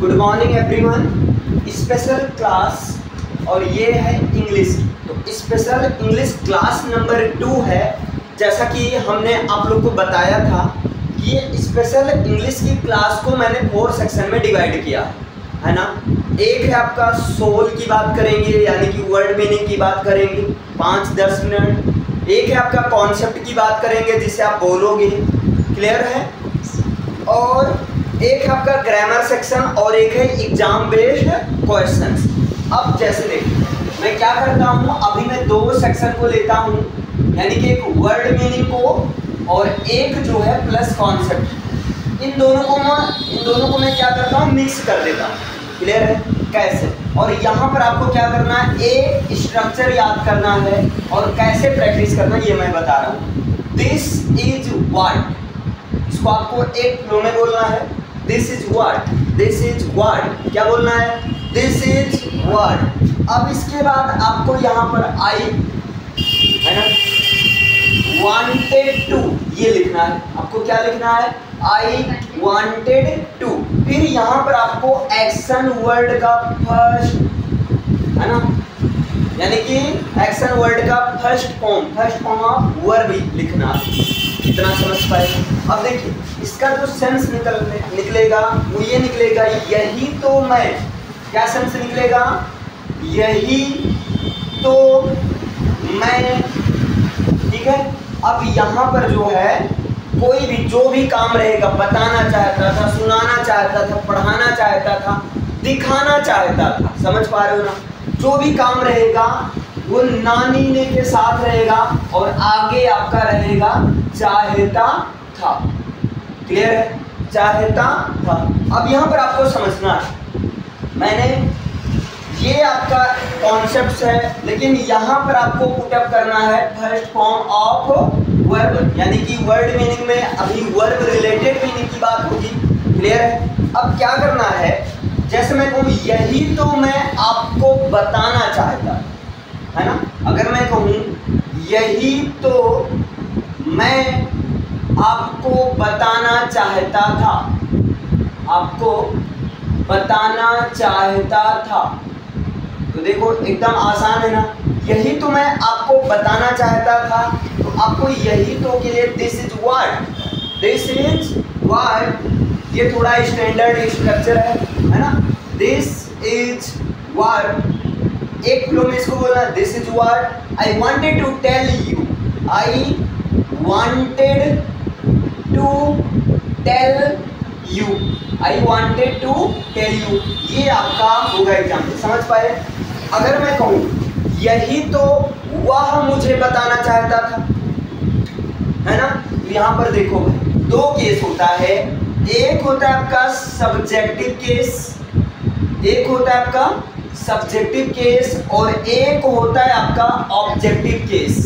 Good morning everyone special class और ये है इंग्लिश तो special English class number two है। जैसा कि हमने आप लोग को बताया था कि ये स्पेशल इंग्लिश की क्लास को मैंने फोर सेक्शन में डिवाइड किया, है ना? एक है आपका सोल की बात करेंगे, यानी कि वर्ड मीनिंग की बात करेंगे, पाँच दस मिनट। एक है आपका कॉन्सेप्ट की बात करेंगे, जिसे आप बोलोगे। क्लियर है? और एक आपका ग्रामर सेक्शन और एक है एग्ज़ाम बेस्ड क्वेश्चंस अब जैसे देखिए, मैं क्या करता हूँ? अभी मैं दो सेक्शन को लेता हूँ। यानी कि एक वर्ड मीनिंग को और एक जो है प्लस कॉन्सेप्ट इन दोनों को मैं, इन दोनों को मैं क्या करता हूँ? मिक्स कर देता हूँ। क्लियर है? कैसे? और यहाँ पर आपको क्या करना है? एक स्ट्रक्चर याद करना है। और कैसे प्रैक्टिस करना है, ये मैं बता रहा हूँ। दिस इज़ वाट इसको आपको एक फ्लो में बोलना है। This is word this is word क्या बोलना है? दिस इज़ वर्ड अब इसके बाद आपको यहाँ पर आई है ना? वांटेड टू ये लिखना है। आपको क्या लिखना है? आई वांटेड टू फिर यहाँ पर आपको एक्शन वर्ड का फ़र्स्ट है ना? यानी कि एक्शन वर्ड का first form first form of verb लिखना। इतना समझ पाए। अब देखिए, इसका जो सेंस निकल निकलेगा, वो ये निकलेगा, यही तो मैं। क्या सेंस निकलेगा? यही तो मैं। ठीक है? अब यहाँ पर जो है, कोई भी, जो भी काम रहेगा, बताना चाहता था, सुनाना चाहता था, पढ़ाना चाहता था, दिखाना चाहता था, समझ पा रहे हो ना? जो भी काम रहेगा, वो नानी ने के साथ रहेगा और आगे आपका रहेगा चाहता था। क्लियर है? चाहता था। अब यहाँ पर आपको समझना है। मैंने ये आपका कॉन्सेप्ट है, लेकिन यहाँ पर आपको पुटअप करना है फ़र्स्ट फॉर्म ऑफ़ वर्ब यानी कि वर्ड मीनिंग में अभी वर्ब रिलेटेड मीनिंग की बात होगी। क्लियर है? अब क्या करना है? जैसे मैं कहूँ, यही तो मैं आपको बताना चाहता। है ना? अगर मैं कहूँ, यही तो मैं आपको बताना चाहता था। आपको बताना चाहता था। तो देखो, एकदम आसान है ना? यही तो मैं आपको बताना चाहता था। तो आपको यही तो के लिए this is word this is word ये थोड़ा स्टैंडर्ड स्ट्रक्चर है है ना? दिस इज़ वर्ड एक फ्लो में इसको बोला this is word I wanted to tell you I wanted to tell you I wanted to tell you ये आपका होगा एग्ज़ाम्पल समझ पाए? अगर मैं कहूँ, यही तो वह मुझे बताना चाहता था। है ना? यहाँ पर देखो, दो केस होता है। एक होता है आपका सब्जेक्टिव केस एक होता है आपका सब्जेक्टिव केस और एक होता है आपका ऑब्जेक्टिव केस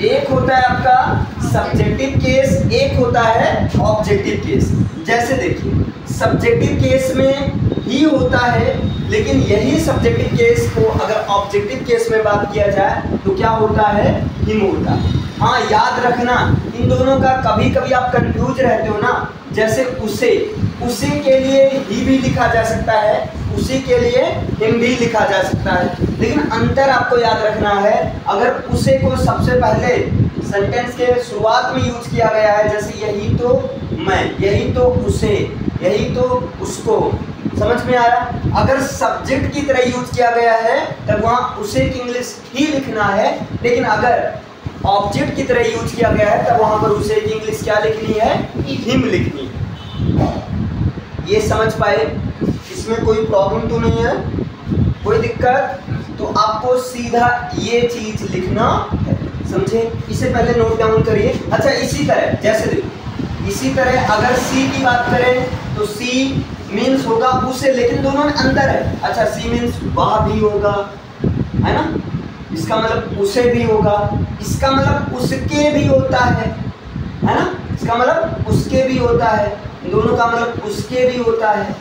एक होता है आपका सब्जेक्टिव केस एक होता है ऑब्जेक्टिव केस जैसे देखिए सब्जेक्टिव केस में ही होता है, लेकिन यही सब्जेक्टिव केस को अगर ऑब्जेक्टिव केस में बात किया जाए तो क्या होता है? हिम होता है. हाँ याद रखना, इन दोनों का कभी कभी आप कंफ्यूज रहते हो ना, जैसे उसे. उसे के लिए ही भी लिखा जा सकता है उसी के लिए हिम भी लिखा जा सकता है। लेकिन अंतर आपको याद रखना है अगर उसे को सबसे पहले सेंटेंस के शुरुआत में यूज़ किया गया है जैसे यही तो मैं यही तो उसे यही तो उसको। समझ में आया? अगर सब्जेक्ट की तरह यूज़ किया गया है तब वहाँ उसे की इंग्लिश ही लिखना है। लेकिन अगर ऑब्जेक्ट की तरह यूज़ किया गया है तब वहाँ पर उसे की इंग्लिश क्या लिखनी है? हिम लिखनी। है ये समझ पाए? इसमें कोई प्रॉब्लम तो नहीं है? कोई दिक्कत? तो आपको सीधा ये चीज़ लिखना है, समझे? इसे पहले नोट डाउन करिए। अच्छा इसी तरह, जैसे देखो, इसी तरह अगर सी की बात करें तो सी मीन्स होगा उसे, लेकिन दोनों में अंतर है। अच्छा सी मीन्स वह भी होगा, है ना? इसका मतलब उसे भी होगा, इसका मतलब उसके भी होता है है ना? इसका मतलब उसके भी होता है, दोनों का मतलब उसके भी होता है।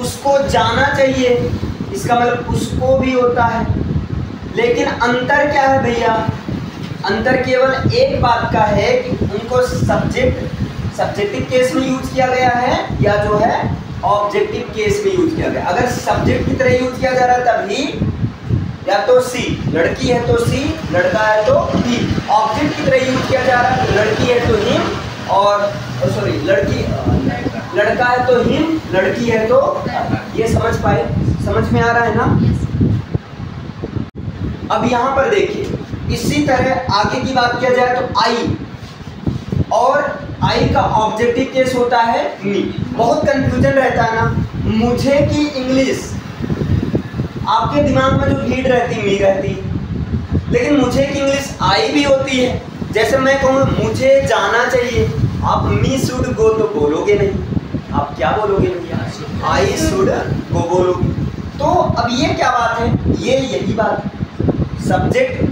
उसको जाना चाहिए। इसका मतलब उसको भी होता है। लेकिन अंतर क्या है भैया? अंतर केवल एक बात का है कि उनको सब्जेक्ट सब्जेक्टिव केस में यूज़ किया गया है या जो है ऑब्जेक्टिव केस में यूज़ किया गया। अगर सब्जेक्ट की तरह यूज़ किया जा रहा है तभी या तो सी लड़की है तो सी लड़का है तो ही ऑब्जेक्ट की तरह यूज़ किया जा रहा है, लड़की है तो हिम और सॉरी लड़की लड़का है तो हिम लड़की है तो ये समझ पाए? समझ में आ रहा है ना? अब यहाँ पर देखिए, इसी तरह आगे की बात किया जाए तो आई। और आई का ऑब्जेक्टिव केस होता है मी। बहुत कंफ्यूजन रहता है ना? मुझे की इंग्लिश आपके दिमाग में जो भीड़ रहती, मी रहती, लेकिन मुझे की इंग्लिश आई भी होती है। जैसे मैं कहूँ, मुझे जाना चाहिए। आप मी शुड गो तो बोलोगे नहीं। आप क्या बोलोगे? भैया आई शुड गो बोलोगे। तो अब ये क्या बात है? ये यही बात। सब्जेक्ट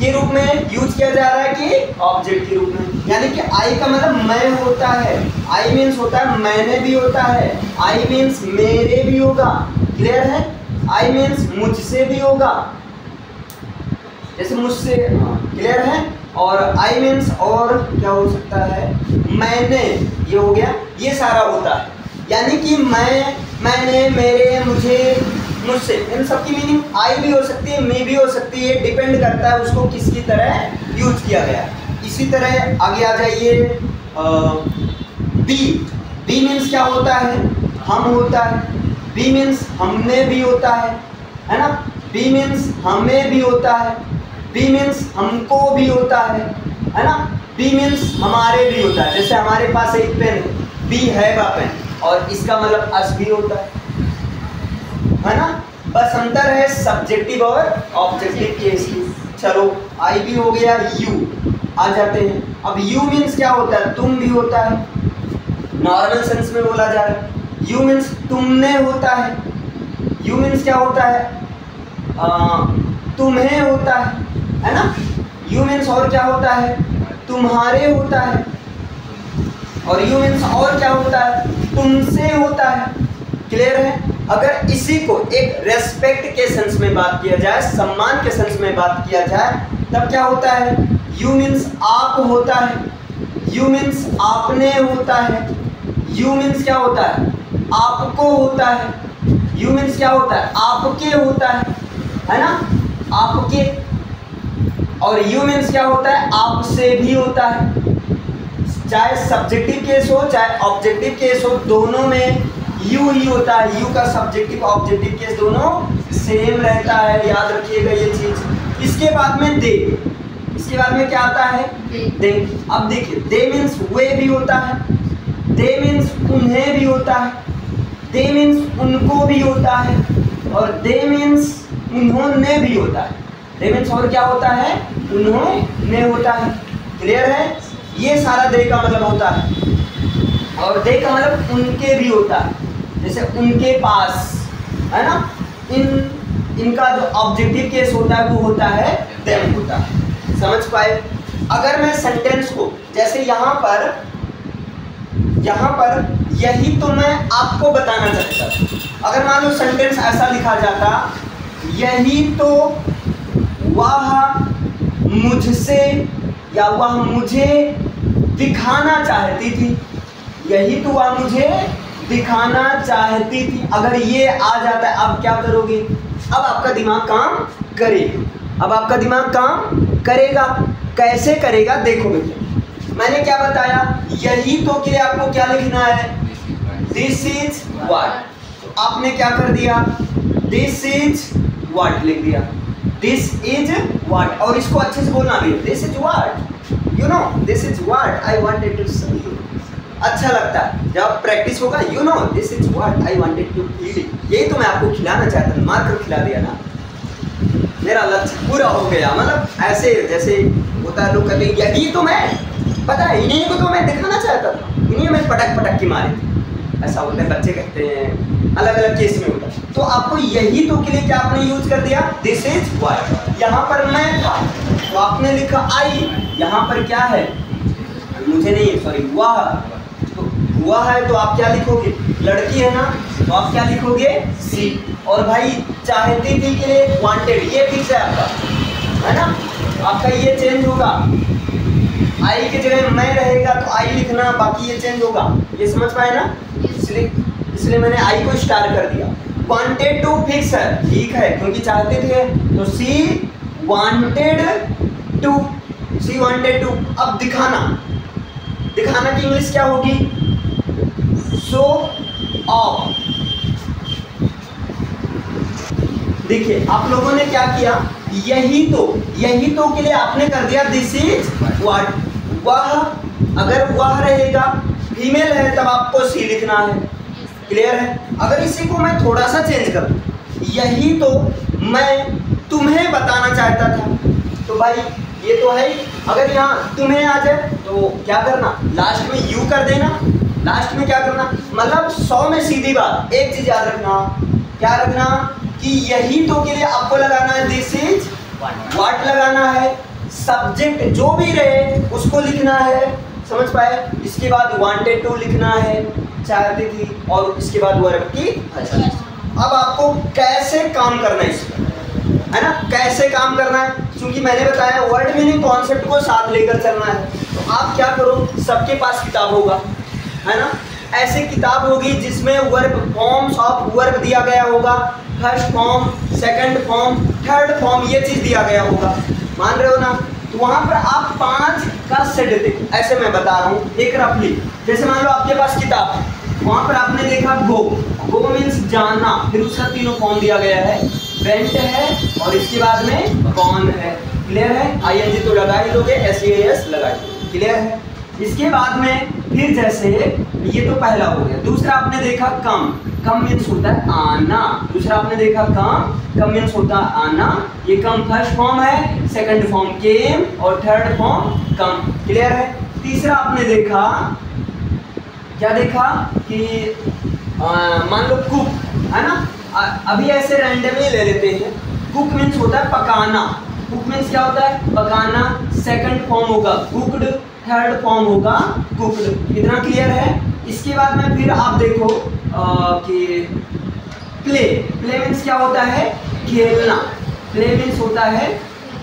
के रूप में यूज़ किया जा रहा है कि ऑब्जेक्ट के रूप में? यानी कि आई का मतलब मैं होता है। आई मीन्स होता है मैंने भी होता है। आई मीन्स मेरे भी होगा। क्लियर है? आई मीन्स मुझसे भी होगा। जैसे मुझसे क्लियर है? और आई मीन्स और क्या हो सकता है? मैंने, ये हो गया, ये सारा होता है। यानी कि मैं, मैंने, मेरे, मुझे, मुझसे, इन सब की मीनिंग आई भी हो सकती है मी भी हो सकती है डिपेंड करता है उसको किसकी तरह यूज़ किया गया। इसी तरह आगे आ जाइए बी बी मीन्स क्या होता है? हम होता है। बी मीन्स हमने भी होता है। है ना? बी मीन्स हमें भी होता है। बी मीन्स हमको भी होता है है ना? बी मीन्स हमारे भी होता है। जैसे हमारे पास एक पेन है बी है का पेन और इसका मतलब अस भी होता है है ना? बस अंतर है सब्जेक्टिव और ऑब्जेक्टिव केस की। चलो आई भी हो गया यू आ जाते हैं। अब यू मीन्स क्या होता है? तुम भी होता है। नॉर्मल सेंस में बोला जा रहा है। यू मीन्स तुमने होता है। यू मीन्स क्या होता है? आ, तुम्हें होता है। है ना? यू मीन्स और क्या होता है? तुम्हारे होता है। और यू मीन्स और क्या होता है? तुमसे होता है। क्लियर है? अगर इसी को एक रेस्पेक्ट के सेंस में बात किया जाए, सम्मान के सेंस में बात किया जाए, तब क्या होता है? यू मीन्स आप होता है। यू मीन्स आपने होता है। यू मीन्स क्या होता है? आपको होता है। यू मीन्स क्या होता है? आपके होता है। है ना? आपके और यू मीन्स क्या होता है? आपसे भी होता है। चाहे सब्जेक्टिव केस हो चाहे ऑब्जेक्टिव केस हो दोनों में यू ही होता है। यू का सब्जेक्टिव ऑब्जेक्टिव केस दोनों सेम रहता है। याद रखिएगा ये चीज़। इसके बाद में दे। इसके बाद में क्या आता है? दे। अब देखिए दे मीन्स वे भी होता है। दे मीन्स उन्हें भी होता है। दे मीन्स उनको भी होता है। और दे मीन्स उन्होंने भी होता है। दे मीन्स और क्या होता है? उन्होंने होता है। क्लियर है? ये सारा दे का मतलब होता है। और दे का मतलब उनके भी होता है। जैसे उनके पास, है ना? इन, इनका जो ऑब्जेक्टिव केस होता है, वो होता है देम होता है। समझ पाए? अगर मैं सेंटेंस को, जैसे यहाँ पर यहाँ पर यही तो मैं आपको बताना चाहता था। अगर मान लो सेंटेंस ऐसा लिखा जाता, यही तो वह मुझसे, या वह मुझे दिखाना चाहती थी। यही तो वह मुझे दिखाना चाहती थी। अगर ये आ जाता है, अब क्या करोगे? अब आपका दिमाग काम करेगा। अब आपका दिमाग काम करेगा। कैसे करेगा, देखो बेटे मैंने क्या बताया? यही तो के आपको क्या लिखना है? दिस इज़ वाट आपने क्या कर दिया? दिस इज़ वाट लिख दिया। दिस इज़ वाट और इसको अच्छे से बोलना भी। This is what you know this is what I wanted to see you अच्छा लगता है। जब प्रैक्टिस होगा you know this is what I wanted to feel यही तो मैं आपको खिलाना चाहता था, मार खिला दिया ना। मेरा लक्ष्य पूरा हो गया। मतलब ऐसे, जैसे होता है, लोग कहते हैं, यही तो मैं। पता है, इन्हीं को तो मैं दिखाना चाहता था। इन्हीं में पटक पटक की मारे। ऐसा होता है, बच्चे कहते हैं अलग अलग केस में होता है। तो आपको यही तो के लिए क्या आपने यूज़ कर दिया? दिस इज़ वाई यहाँ पर मैं था तो आपने लिखा आई यहाँ पर क्या है? मुझे नहीं सॉरी वह तो हुआ है तो आप क्या लिखोगे? लड़की है ना तो आप क्या लिखोगे? सी और भाई चाहती थी के लिए वांटेड ये फिक्स है आपका। है ना? आपका ये चेंज होगा। आई की जगह मैं रहेगा तो आई लिखना बाकी ये चेंज होगा। ये समझ पाए ना? इसलिए इसलिए मैंने आई को स्टार कर दिया। वांटेड टू फिक्स है। ठीक है, क्योंकि चाहते थे। तो see wanted to see wanted to अब दिखाना। दिखाना की इंग्लिश क्या होगी? सो ऑफ़ देखिए, आप लोगों ने क्या किया? यही तो यही तो के लिए आपने कर दिया। दिस इज़ वह, अगर वह रहेगा फीमेल है, तब आपको सी लिखना है। क्लियर है? अगर इसी को मैं थोड़ा सा चेंज कर, यही तो मैं तुम्हें बताना चाहता था। तो भाई, ये तो है अगर यहाँ तुम्हें आ जाए तो क्या करना? लास्ट में यू कर देना। लास्ट में क्या करना? मतलब सौ में सीधी बात, एक चीज़ याद रखना। क्या रखना? कि यही तो के लिए आपको लगाना है दिस इज़ वाट लगाना है। सब्जेक्ट जो भी रहे, उसको लिखना है। समझ पाए? इसके बाद वांटेड टू लिखना है। चाहती थी और इसके बाद वर्ग की अब आपको कैसे काम करना है इसमें? है ना? कैसे काम करना है? क्योंकि मैंने बताया वर्ड मीनिंग कॉन्सेप्ट को साथ लेकर चलना है। तो आप क्या करो? सबके पास किताब होगा। है ना? ऐसे किताब होगी जिसमें वर्ब फॉर्म्स ऑफ़ वर्ब दिया गया होगा। First form second form third form ये चीज़ दिया गया होगा। मान रहे हो ना? तो वहाँ पर आप पाँच का सेट देखो ऐसे मैं बता रहा हूँ, एक रफली जैसे मान लो आपके पास किताब, वहाँ पर आपने देखा गो गो मीन्स जाना फिर उसका तीनों फॉर्म दिया गया है। वेंट है और इसके बाद में कौन है। क्लियर है? आई एन जी तो लगा ही लोगे एस एस लगा। ही क्लियर है? इसके बाद में फिर जैसे, ये तो पहला हो गया। दूसरा आपने देखा कम। कम मीन्स होता है आना। दूसरा आपने देखा कम। कम मीन्स होता है आना। ये कम फ़र्स्ट फॉर्म है सेकंड फॉर्म केम और थर्ड फॉर्म कम। क्लियर है? तीसरा आपने देखा क्या देखा कि मान लो कुक है ना? आ, अभी ऐसे रैंडमली ले लेते हैं। कुक मीन्स होता है पकाना। कुक मीन्स क्या होता है? पकाना। सेकंड फॉर्म होगा। कुकड थर्ड फॉर्म होगा। कुकड इतना क्लियर है? इसके बाद में फिर आप देखो आ, कि प्ले प्ले मीन्स क्या होता है? खेलना। प्ले मीन्स होता है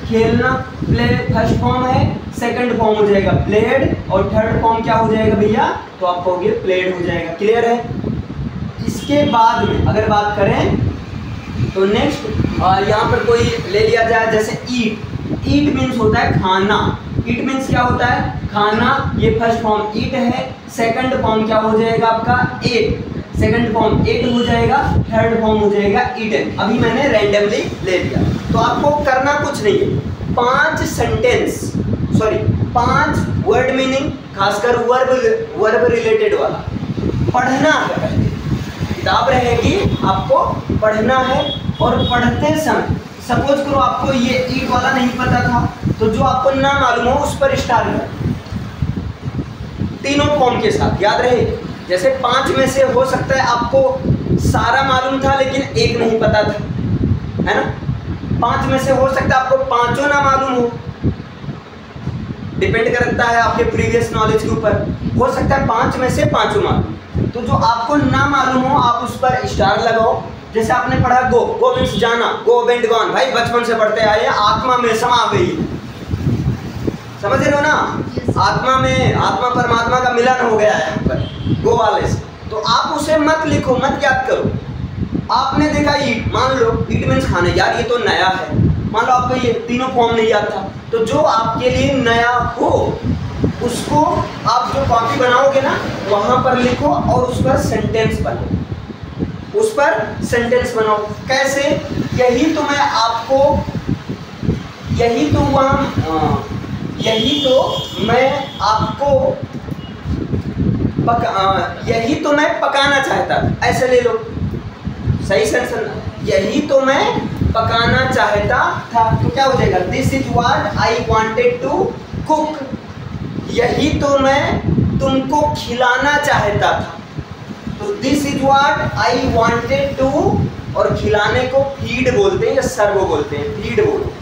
खेलना प्ले फ़र्स्ट फॉर्म है सेकंड फॉर्म हो जाएगा प्लेड और थर्ड फॉर्म क्या हो जाएगा भैया? तो आप कहोगे प्लेड हो जाएगा। क्लियर है? इसके बाद में अगर बात करें तो नेक्स्ट यहाँ पर कोई ले लिया जाए, जैसे ईट ईट मीन्स होता है खाना। ईट मीन्स क्या होता है? खाना। ये फ़र्स्ट फॉर्म ईट है। सेकंड फॉर्म क्या हो जाएगा आपका? एट सेकंड फॉर्म एट हो जाएगा थर्ड फॉर्म हो जाएगा ईटन अभी मैंने रैंडमली ले लिया। तो आपको करना कुछ नहीं है। पाँच सेंटेंस सॉरी पाँच वर्ड मीनिंग खासकर वर्ब वर्ब रिलेटेड वाला। पढ़ना है। किताब रहेगी, आपको पढ़ना है और पढ़ते समय सपोज़ करो आपको ये ईट वाला नहीं पता था तो जो आपको ना मालूम हो उस पर स्टार कर। तीनों फॉर्म के साथ, याद रहे? जैसे पाँच में से हो सकता है आपको सारा मालूम था, लेकिन एक नहीं पता था। है ना? पाँच में से हो सकता है आपको पाँचों ना मालूम हो। डिपेंड करता है आपके प्रीवियस नॉलेज के ऊपर। हो सकता है पाँच में से पाँचों मालूम तो जो आपको ना मालूम हो, आप उस पर स्टार लगाओ। जैसे आपने पढ़ा गो गो मीन्स जाना। गो बेंड गॉन भाई, बचपन से पढ़ते आए, आत्मा में समा गई। समझ रहे हो ना? आत्मा में आत्मा परमात्मा का मिलन हो गया है यहाँ पर गो वाले से। तो आप उसे मत लिखो मत याद करो। आपने देखा ईट मान लो ईट मीन्स खाने। यार ये तो नया है। मान लो आपको ये तीनों फॉर्म नहीं याद था। तो जो आपके लिए नया हो उसको आप जो कॉपी बनाओगे ना वहाँ पर लिखो और उस पर सेंटेंस बनाओ उस पर सेंटेंस बनाओ कैसे? यही तो मैं आपको यही तो वहाँ यही तो मैं आपको पक, यही तो मैं पकाना चाहता ऐसे ले लो। सही सेंस यही तो मैं पकाना चाहता था। तो क्या हो जाएगा? This is what I wanted to cook यही तो मैं तुमको खिलाना चाहता था। तो this is what I wanted to और खिलाने को फ़ीड बोलते हैं या सर्व बोलते हैं? फ़ीड बोलते हैं।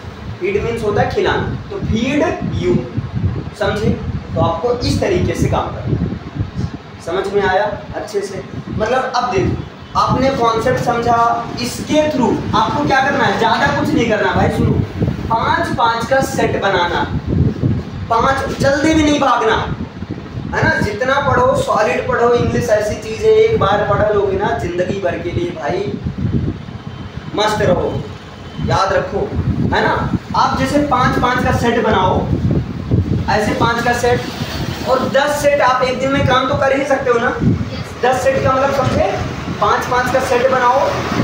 फ़ीड मीन्स होता है खिलाना। तो फ़ीड यू समझे? तो आपको इस तरीके से काम करना समझ में आया? अच्छे से। मतलब अब देखो, आपने कॉन्सेप्ट समझा, इसके थ्रू आपको क्या करना है? ज़्यादा कुछ नहीं करना भाई, सुनो। पाँच पाँच का सेट बनाना। पाँच, जल्दी भी नहीं भागना। है ना? जितना पढ़ो सॉलिड पढ़ो इंग्लिश ऐसी चीज़ है एक बार पढ़ लोगे ना, ज़िंदगी भर के लिए भाई, मस्त रहो। याद रखो। है ना? आप जैसे पाँच पाँच का सेट बनाओ, ऐसे पाँच का सेट, और दस सेट आप एक दिन में काम तो कर ही सकते हो ना? दस सेट का मतलब समझे? पाँच पाँच का सेट बनाओ,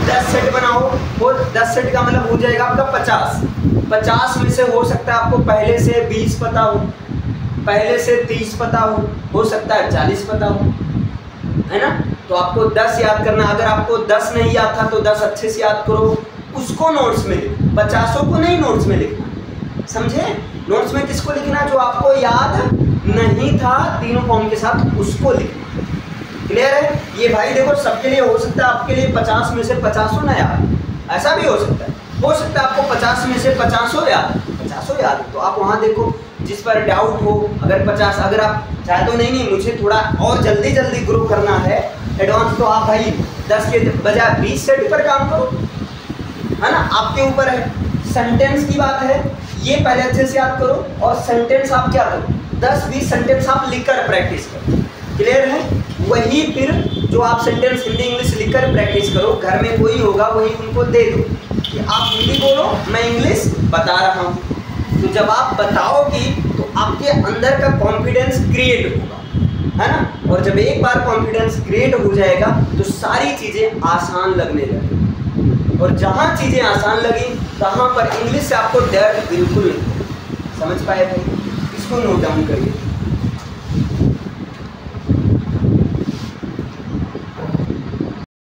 दस सेट बनाओ, और दस सेट का मतलब हो जाएगा आपका पचास। पचास में से हो सकता है आपको पहले से बीस पता हो, पहले से तीस पता हो हो सकता है चालीस पता हो, है ना? तो आपको दस याद करना, अगर आपको दस नहीं याद था तो दस अच्छे से याद करो, उसको नोट्स में लिखो। पचासों को नहीं नोट्स में लिखना। समझे? नोट्स में किसको लिखना जो आपको याद नहीं था, तीनों फॉर्म के साथ उसको लिखना। क्लियर है? ये भाई देखो, सबके लिए हो सकता है आपके लिए पचास में से पचासों ना याद ऐसा भी हो सकता है। हो सकता है आपको पचास में से पचासों याद पचासों याद तो आप वहाँ देखो, जिस पर डाउट हो, अगर पचास, अगर आप, चाहे तो नहीं नहीं, मुझे थोड़ा और जल्दी जल्दी ग्रो करना है। एडवांस तो आप भाई दस के बजाय बीस सेट पर काम करो। है ना? आपके ऊपर है। सेंटेंस की बात है, ये पहले अच्छे से याद करो और सेंटेंस आप क्या करो? दस, बीस सेंटेंस आप लिखकर प्रैक्टिस करो। क्लियर है? वही फिर जो आप सेंटेंस हिंदी इंग्लिश लिखकर प्रैक्टिस करो, घर में कोई होगा, वही उनको दे दो। कि आप हिंदी बोलो, मैं इंग्लिश बता रहा हूँ। तो जब आप बताओगी तो आपके अंदर का कॉन्फिडेंस क्रिएट होगा। है ना? और जब एक बार कॉन्फिडेंस क्रिएट हो जाएगा तो सारी चीज़ें आसान लगने लगेगी। और जहाँ चीज़ें आसान लगी, वहाँ पर इंग्लिश से आपको डर बिल्कुल समझ पाए भाई इसको नोट डाउन करिए।